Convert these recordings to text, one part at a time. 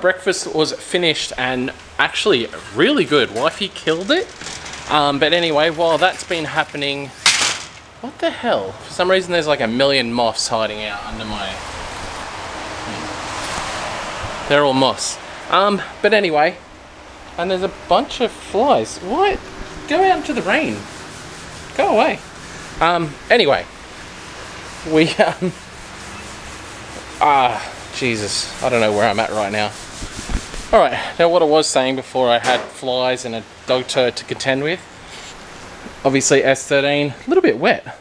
Breakfast was finished and actually really good. Wifey killed it. Um, but anyway, while that's been happening, what the hell? For some reason, there's like a million moths hiding out under my. They're all moths. Um, but anyway, and there's a bunch of flies. What? Go out into the rain. Go away. Um, anyway, we um. Ah, Jesus. I don't know where I'm at right now. Alright, now what I was saying before I had flies and a dog turd to contend with. Obviously S13, a little bit wet.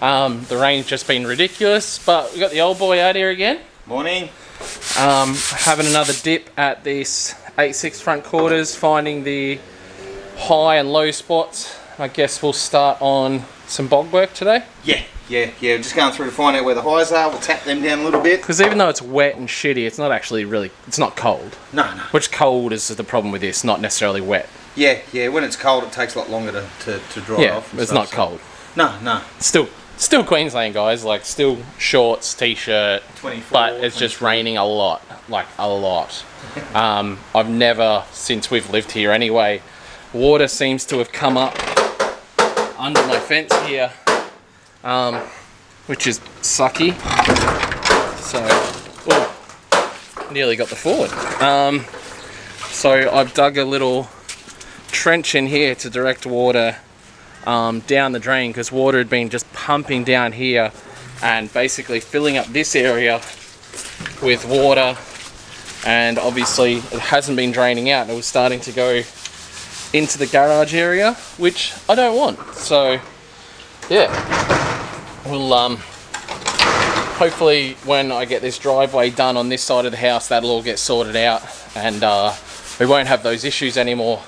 Um, the rain's just been ridiculous, but we got the old boy out here again. Morning. Um, having another dip at this 8.6 front quarters, finding the high and low spots. I guess we'll start on some bog work today. Yeah, yeah, yeah. Just going through to find out where the highs are. We'll tap them down a little bit. Because even though it's wet and shitty, it's not actually really, it's not cold. No, no. Which cold is the problem with this, not necessarily wet. Yeah, yeah. When it's cold, it takes a lot longer to, to, to dry yeah, off. it's stuff, not so- cold. No, no. Still, still Queensland guys, like still shorts, t-shirt, 24, but it's just raining a lot, like a lot. um, I've never, since we've lived here anyway, water seems to have come up under my fence here, um, which is sucky. So, oh, nearly got the forward. Um, so I've dug a little trench in here to direct water um, down the drain because water had been just pumping down here and basically filling up this area with water and obviously it hasn't been draining out it was starting to go into the garage area which I don't want so yeah we'll um hopefully when I get this driveway done on this side of the house that'll all get sorted out and uh, we won't have those issues anymore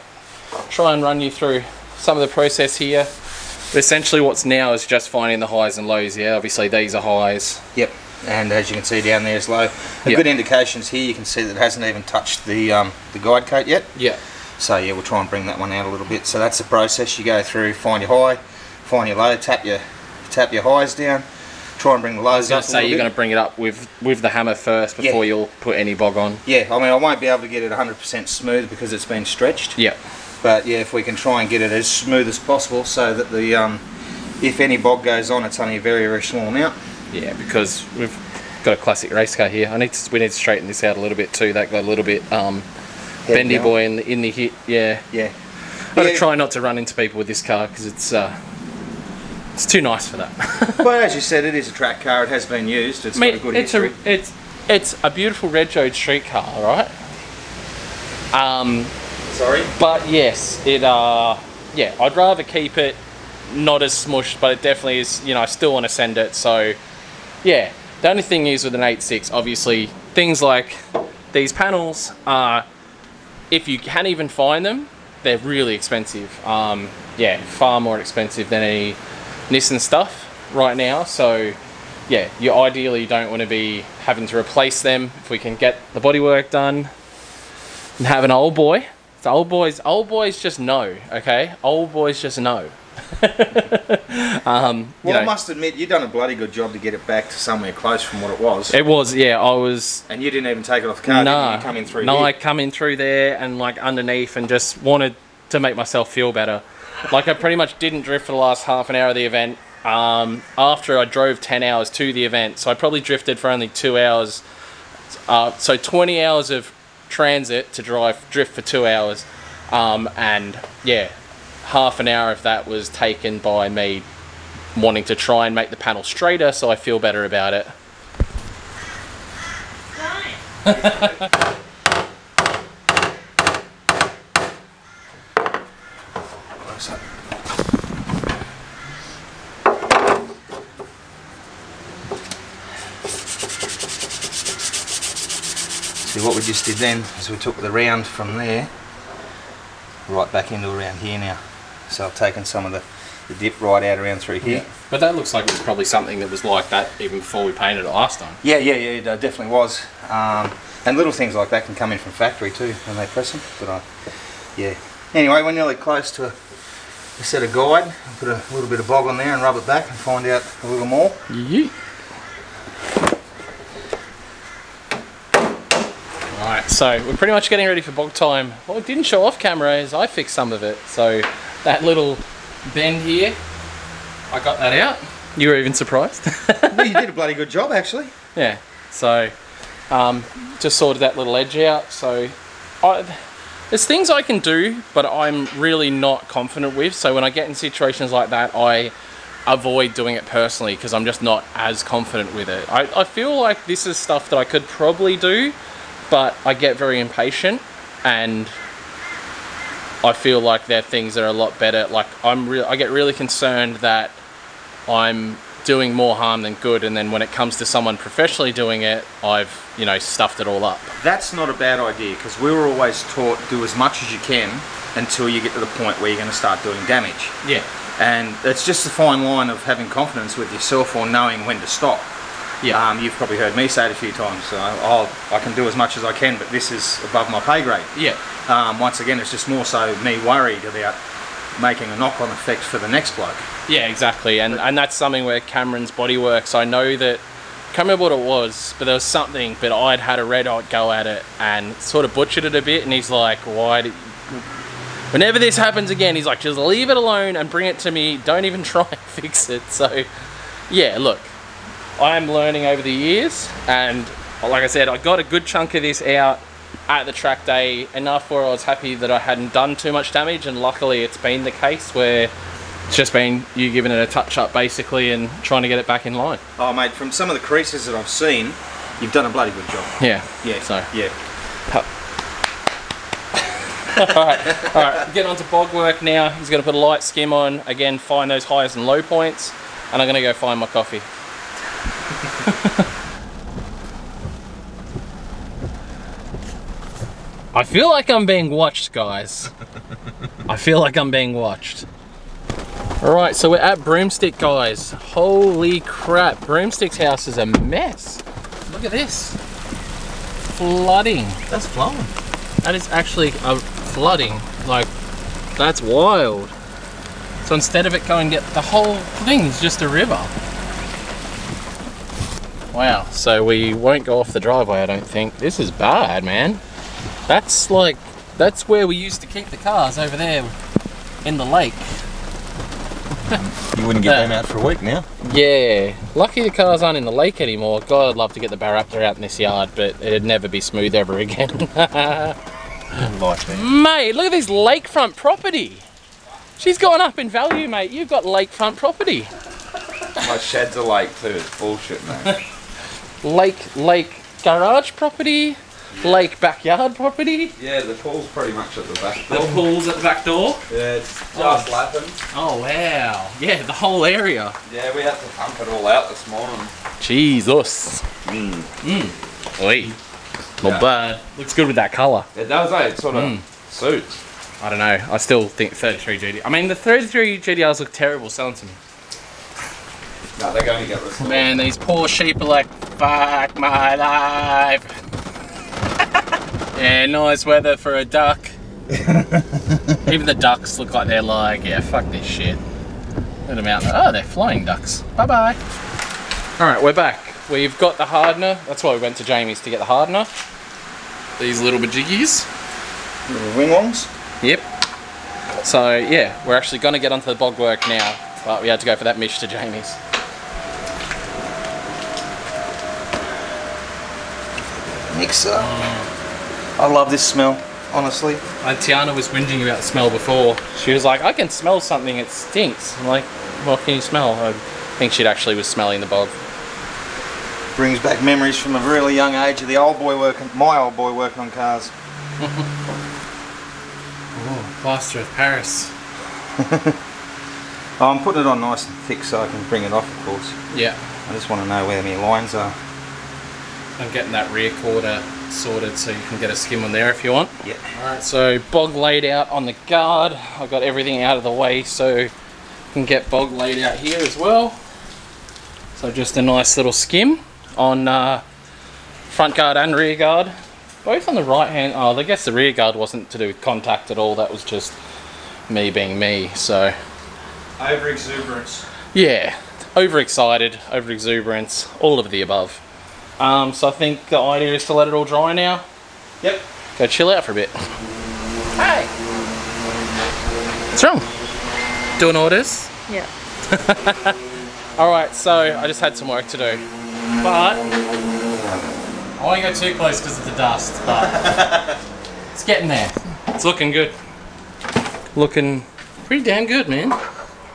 try and run you through some of the process here. But essentially what's now is just finding the highs and lows, yeah? Obviously these are highs. Yep. And as you can see down there is low. The Yep. good indications here, you can see that it hasn't even touched the um, the guide coat yet. Yeah. So yeah, we'll try and bring that one out a little bit. So that's the process. You go through, find your high, find your low, tap your tap your highs down, try and bring the I lows up say you're bit. gonna bring it up with with the hammer first before Yeah. you'll put any bog on. Yeah, I mean I won't be able to get it 100% smooth because it's been stretched. Yeah. But yeah, if we can try and get it as smooth as possible so that the um, if any bog goes on, it's only a very very small amount. Yeah, because we've got a classic race car here. I need to we need to straighten this out a little bit too. That got a little bit um bendy down. boy in the in the hit. Yeah. Yeah. I'm gonna Yeah. try not to run into people with this car because it's uh it's too nice for that. Well, as you said, it is a track car. It has been used. It's I mean, got a good it's history. a it's it's a beautiful red road street car, right? Um, Sorry. but yes, it uh, yeah, I'd rather keep it not as smushed, but it definitely is. You know, I still want to send it. So, yeah. The only thing is with an 8.6, obviously, things like these panels are, if you can even find them, they're really expensive. Um, yeah, far more expensive than any Nissan stuff right now. So, yeah, you ideally don't want to be having to replace them. If we can get the bodywork done and have an old boy, so old boys, old boys just know, okay? Old boys just know. um, you Well, I must admit, you've done a bloody good job to get it back to somewhere close from what it was. it was, yeah, I was and you didn't even take it off the car. no, did you? You come in through no, here. I come in through there and like underneath and just wanted to make myself feel better. Like I pretty much didn't drift for the last half an hour of the event. Um, after I drove ten hours to the event, so I probably drifted for only two hours. Uh, so twenty hours of transit to drive drift for two hours, um, and yeah, half an hour of that was taken by me wanting to try and make the panel straighter, so I feel better about it. See what we just did then is we took the round from there right back into around here now. So I've taken some of the, the dip right out around through here. But that looks like it was probably something that was like that even before we painted it last time. Yeah, yeah, yeah, it uh, definitely was. Um, and little things like that can come in from factory too when they press them. But I, yeah. Anyway, we're nearly close to a, a set of guide. I'll put a little bit of bog on there and rub it back and find out a little more. Yeet. Alright, so we're pretty much getting ready for bog time. What I didn't show off camera is I fixed some of it. So that little bend here, I got that out. You were even surprised. well, you did a bloody good job, actually. yeah. So um, just sorted that little edge out. So I, there's things I can do, but I'm really not confident with. So when I get in situations like that, I avoid doing it personally because I'm just not as confident with it. I, I feel like this is stuff that I could probably do, but I get very impatient and I feel like they're things that are a lot better. Like I'm real, I get really concerned that I'm doing more harm than good, and then when it comes to someone professionally doing it, I've you know stuffed it all up. That's not a bad idea because we were always taught do as much as you can until you get to the point where you're going to start doing damage. Yeah, And it's just a fine line of having confidence with yourself or knowing when to stop. Yeah, Um, you've probably heard me say it a few times. So I'll, I can do as much as I can, but this is above my pay grade. yeah, Um, once again, it's just more so me worried about making a knock-on effect for the next bloke. yeah, exactly. And and that's something where Cameron's body works. I know that. Can't remember what it was, but there was something. But I'd had a red hot go at it and sort of butchered it a bit. And he's like, "Why?" Did, whenever this happens again, he's like, "Just leave it alone and bring it to me. Don't even try and fix it." So, yeah, look, I am learning over the years, and like I said, I got a good chunk of this out at the track day enough where I was happy that I hadn't done too much damage, and luckily it's been the case where it's just been you giving it a touch up basically and trying to get it back in line. Oh, mate, from some of the creases that I've seen, you've done a bloody good job. Yeah. Yeah. So. Yeah. all right, all right. Getting on to bog work now. He's going to put a light skim on again, find those highs and low points, and I'm going to go find my coffee. I feel like I'm being watched, guys. I feel like I'm being watched. All right, so we're at Broomstick, guys. Holy crap, Broomstick's house is a mess. Look at this. Flooding. That's flowing. That is actually a flooding. Like, that's wild. So instead of it going get the whole thing's just a river. Wow. So we won't go off the driveway, I don't think. This is bad, man. That's like, that's where we used to keep the cars over there in the lake. You wouldn't get them out for a week now. Yeah. Lucky the cars aren't in the lake anymore. God, I'd love to get the Baraptor out in this yard, but it'd never be smooth ever again. Like. Mate, look at this lakefront property. She's gone up in value, mate. You've got lakefront property. My shed's a lake too. It's bullshit, man. Lake, lake garage property, lake backyard property. yeah, the pool's pretty much at the back The pool's at the back door. Yeah, it's just Oh. lapping. Oh wow, yeah, the whole area. Yeah, we had to pump it all out this morning. Jesus. Mm. Mm. Oi. Not Yeah. bad. Looks good with that colour. It does, eh? It sort of Mm. suits. I don't know. I still think 33 GD. I mean, the 33 GTRs look terrible selling to me. No, they're going to get this. Man, these poor sheep are like, fuck my life. yeah, nice weather for a duck. Even the ducks look like they're like, yeah, fuck this shit. Let them out. Oh, they're flying ducks. Bye bye. All right, we're back. We've got the hardener. That's why we went to Jamie's to get the hardener. These little bajiggies. Little. Yep. So yeah, we're actually going to get onto the bog work now, but we had to go for that mish to Jamie's. Mix up. I love this smell, honestly. And Tiana was whinging about the smell before. She was like, I can smell something, it stinks. I'm like, what can you smell? I think she actually was smelling the bog. Brings back memories from a really young age of the old boy working, my old boy working on cars. Oh, plaster of Paris. Oh, I'm putting it on nice and thick so I can bring it off, of course. Yeah, I just want to know where my lines are. I'm getting that rear quarter sorted so you can get a skim on there if you want. Yeah. Alright, so bog laid out on the guard. I've got everything out of the way so you can get bog laid out here as well. So just a nice little skim on uh, front guard and rear guard. Both on the right hand. Oh, I guess the rear guard wasn't to do with contact at all. That was just me being me. So Over exuberance. yeah, overexcited, over exuberance, all of the above. Um, so I think the idea is to let it all dry now. Yep. Go chill out for a bit. Hey! What's wrong? Doing orders? Yeah. Alright, so I just had some work to do. But I won't go too close because of the dust, but it's getting there. It's looking good. Looking pretty damn good, man.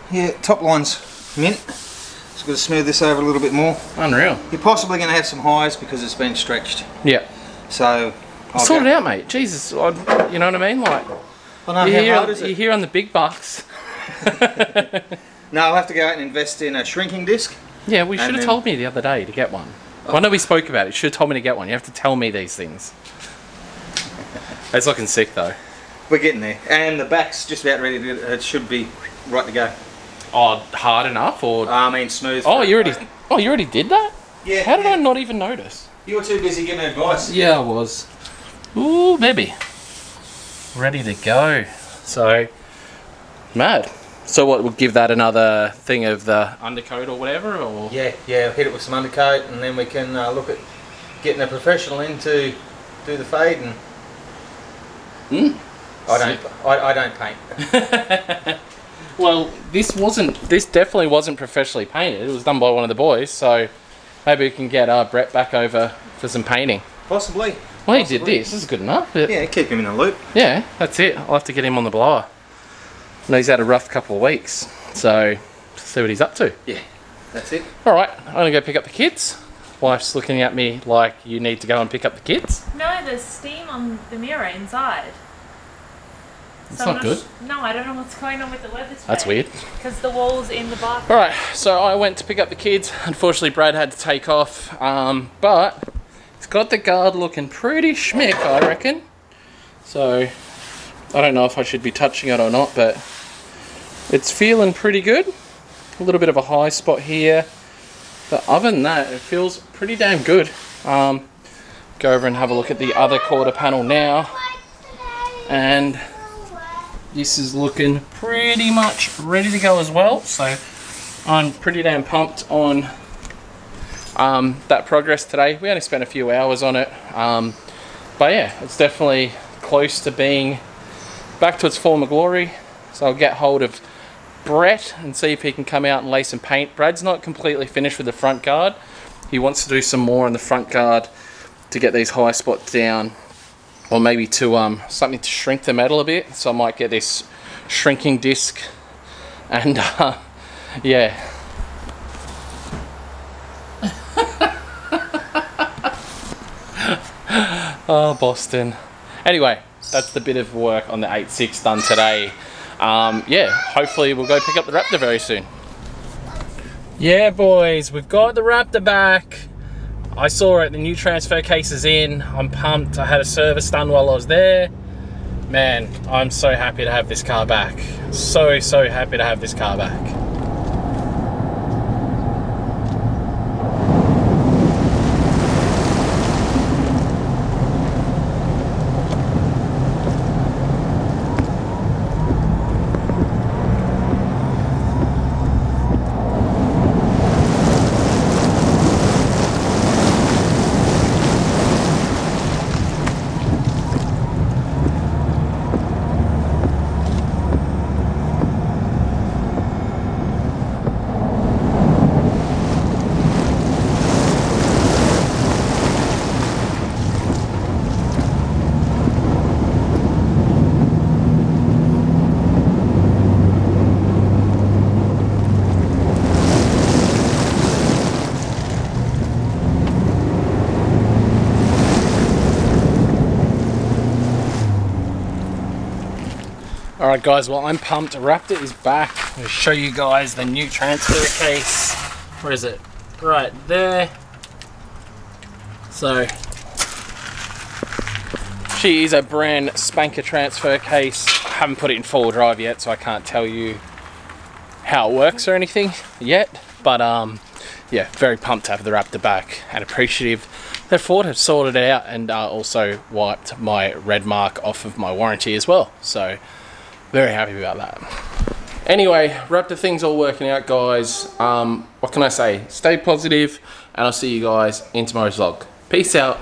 Yeah, top line's mint. Just got to smooth this over a little bit more. Unreal. You're possibly going to have some highs because it's been stretched. Yeah. So, I'll Sort it out, mate. Jesus, I, you know what I mean? Like, I know, you're how hard here, is you're here on the big bucks. No, I'll have to go out and invest in a shrinking disc. Yeah, we And should have told me the other day to get one. Well, I know we spoke about it. You should have told me to get one. You have to tell me these things. It's looking sick though. We're getting there. And the back's just about ready to, it should be right to go. Oh, hard enough or? I mean, smooth. oh, you already. Oh, you already did that. Yeah. How did yeah. I not even notice? You were too busy giving advice. Yeah, I was. Ooh, baby. Ready to go. So, mad. So what, we'll give that another thing of the undercoat or whatever, or? Yeah, yeah, hit it with some undercoat and then we can uh, look at getting a professional in to do the fade and Mm. I don't I, I don't paint. Well, this wasn't. This definitely wasn't professionally painted. It was done by one of the boys. So maybe we can get uh, Brett back over for some painting. Possibly. Well, he did this. This is good enough. But yeah. Yeah, keep him in the loop. Yeah, that's it. I'll have to get him on the blower. And he's had a rough couple of weeks, so see what he's up to. Yeah, that's it. All right, I'm gonna go pick up the kids. Wife's looking at me like you need to go and pick up the kids. No, there's steam on the mirror inside. It's not good. no, I don't know what's going on with the weather today. That's weird. Because the wall's in the bathroom. All right, so I went to pick up the kids. Unfortunately, Brad had to take off, um, but it's got the guard looking pretty schmick, I reckon. So I don't know if I should be touching it or not, but it's feeling pretty good. A little bit of a high spot here, but other than that, it feels pretty damn good. Um, go over and have a look at the other quarter panel now, and this is looking pretty much ready to go as well. So I'm pretty damn pumped on um, that progress today. We only spent a few hours on it, um, but yeah, it's definitely close to being back to its former glory. So I'll get hold of Brett and see if he can come out and lay some paint. Brad's not completely finished with the front guard. He wants to do some more on the front guard to get these high spots down or maybe to um, something to shrink the metal a bit. So I might get this shrinking disc, and uh, yeah. oh, Boston. Anyway, that's the bit of work on the 8.6 done today. Um, yeah, hopefully we'll go pick up the Raptor very soon. Yeah, boys, we've got the Raptor back. I saw it, the new transfer case is in. I'm pumped. I had a service done while I was there. Man, I'm so happy to have this car back. So, so happy to have this car back. Alright guys, well I'm pumped. Raptor is back. To show you guys the new transfer case. Where is it? Right there. So, she is a brand spanker transfer case. I haven't put it in full drive yet, so I can't tell you how it works or anything yet. But um, yeah, very pumped to have the Raptor back and appreciative that Ford have sorted it out and uh, also wiped my red mark off of my warranty as well. So very happy about that. Anyway, Raptor things all working out, guys. Um, what can I say? Stay positive, and I'll see you guys in tomorrow's vlog. Peace out.